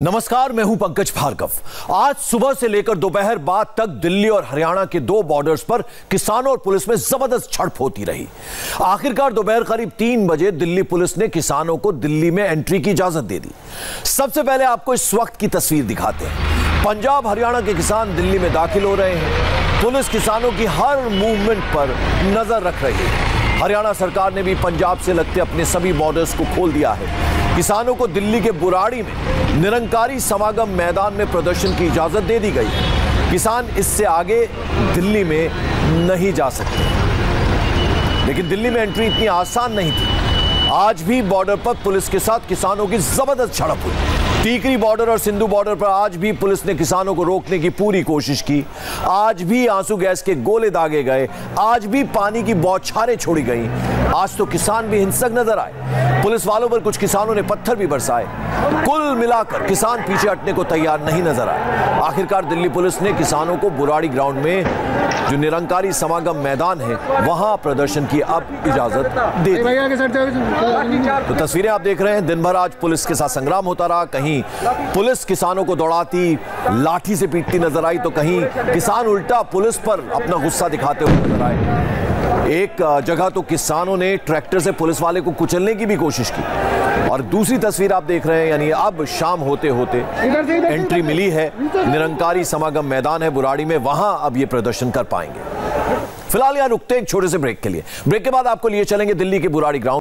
नमस्कार, मैं हूँ पंकज भार्गव। आज सुबह से लेकर दोपहर बाद तक दिल्ली और हरियाणा के दो बॉर्डर्स पर किसानों और पुलिस में ज़बरदस्त झड़प होती रही। आखिरकार दोपहर करीब तीन बजे दिल्ली पुलिस ने किसानों को दिल्ली में एंट्री की इजाज़त दे दी। सबसे पहले आपको इस वक्त की तस्वीर दिखाते हैं। पंजाब, हरियाणा के किसान दिल्ली में दाखिल हो रहे हैं। पुलिस किसानों की हर मूवमेंट पर नज़र रख रही है। हरियाणा सरकार ने भी पंजाब से लगते अपने सभी बॉर्डर्स को खोल दिया है। किसानों को दिल्ली के बुराड़ी में निरंकारी समागम मैदान में प्रदर्शन की इजाज़त दे दी गई। किसान इससे आगे दिल्ली में नहीं जा सकते। लेकिन दिल्ली में एंट्री इतनी आसान नहीं थी। आज भी बॉर्डर पर पुलिस के साथ किसानों की ज़बरदस्त झड़प हुई। टीकरी बॉर्डर और सिंधु बॉर्डर पर आज भी पुलिस ने किसानों को रोकने की पूरी कोशिश की। आज भी आँसू गैस के गोले दागे गए। आज भी पानी की बौछारें छोड़ी गई। आज तो किसान भी हिंसक नज़र आए। पुलिस वालों पर कुछ किसानों ने पत्थर भी बरसाए। कुल मिलाकर किसान पीछे हटने को तैयार नहीं नज़र आए। आखिरकार दिल्ली पुलिस ने किसानों को बुराड़ी ग्राउंड में जो निरंकारी समागम मैदान है, वहाँ प्रदर्शन की अब इजाज़त दे दी। तो तस्वीरें आप देख रहे हैं। दिन भर आज पुलिस के साथ संग्राम होता रहा। कहीं पुलिस किसानों को दौड़ाती लाठी से पीटती नज़र आई तो कहीं किसान उल्टा पुलिस पर अपना गुस्सा दिखाते हुए नज़र आए। एक जगह तो किसानों ने ट्रैक्टर से पुलिस वाले को कुचलने की भी कोशिश की। और दूसरी तस्वीर आप देख रहे हैं यानी अब शाम होते होते एंट्री मिली है। निरंकारी समागम मैदान है बुराड़ी में। वहाँ अब ये प्रदर्शन कर पाएँगे। फ़िलहाल यहाँ रुकते हैं एक छोटे से ब्रेक के लिए। ब्रेक के बाद आपको लिए चलेंगे दिल्ली के बुराड़ी ग्राउंड।